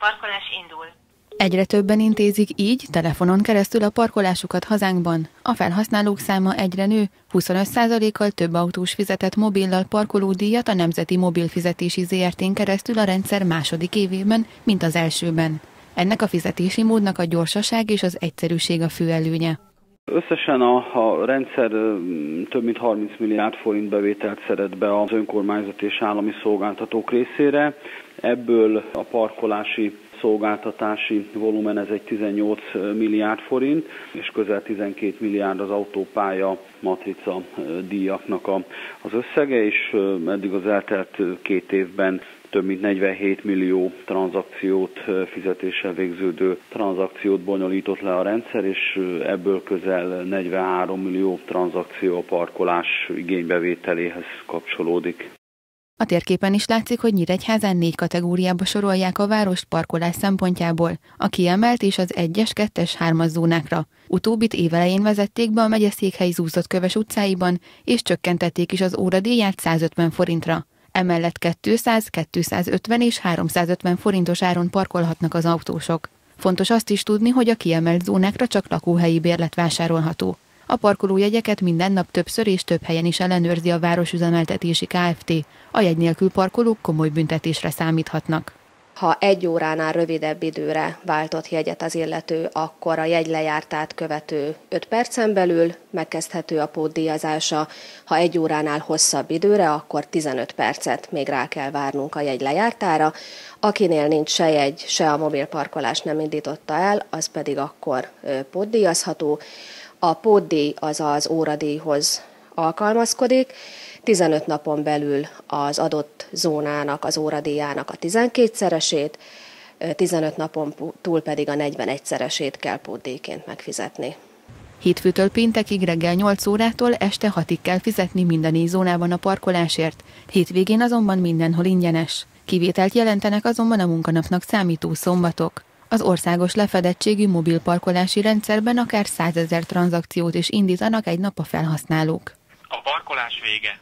Parkolás indul. Egyre többen intézik így, telefonon keresztül a parkolásukat hazánkban. A felhasználók száma egyre nő, 25%-kal több autós fizetett mobillal parkolódíjat a Nemzeti Mobilfizetési ZRT-n keresztül a rendszer második évében, mint az elsőben. Ennek a fizetési módnak a gyorsaság és az egyszerűség a fő előnye. Összesen a, a rendszer több mint 30 milliárd forint bevételt szeret be az önkormányzat és állami szolgáltatók részére. Ebből a parkolási szolgáltatási volumen ez egy 18 milliárd forint, és közel 12 milliárd az autópálya matrica díjaknak a, az összege, és eddig az eltelt két évben több mint 47 millió tranzakciót, fizetéssel végződő tranzakciót bonyolított le a rendszer, és ebből közel 43 millió tranzakció a parkolás igénybevételéhez kapcsolódik. A térképen is látszik, hogy Nyíregyházán négy kategóriába sorolják a várost parkolás szempontjából, a kiemelt és az 1-es, 2-es, 3-as zónákra. Utóbbit évelején vezették be a megyeszékhelyi zúzott köves utcáiban, és csökkentették is az óradíját 150 forintra. Emellett 200, 250 és 350 forintos áron parkolhatnak az autósok. Fontos azt is tudni, hogy a kiemelt zónákra csak lakóhelyi bérlet vásárolható. A parkolójegyeket minden nap többször és több helyen is ellenőrzi a városüzemeltetési Kft. A jegy nélkül parkolók komoly büntetésre számíthatnak. Ha egy óránál rövidebb időre váltott jegyet az illető, akkor a jegy lejártát követő 5 percen belül megkezdhető a pótdíjazása. Ha egy óránál hosszabb időre, akkor 15 percet még rá kell várnunk a jegy lejártára. Akinél nincs se jegy, se a mobil parkolás nem indította el, az pedig akkor pótdíjazható. A pótdíj az az óradíjhoz alkalmazkodik, 15 napon belül az adott zónának, az óradíjának a 12-szeresét, 15 napon túl pedig a 41-szeresét kell pótdíjként megfizetni. Hétfőtől péntekig reggel 8 órától este 6-ig kell fizetni minden zónában a parkolásért, hétvégén azonban mindenhol ingyenes. Kivételt jelentenek azonban a munkanapnak számító szombatok. Az országos lefedettségű mobil parkolási rendszerben akár 100 ezer tranzakciót is indítanak egy nap a felhasználók. A parkolás vége.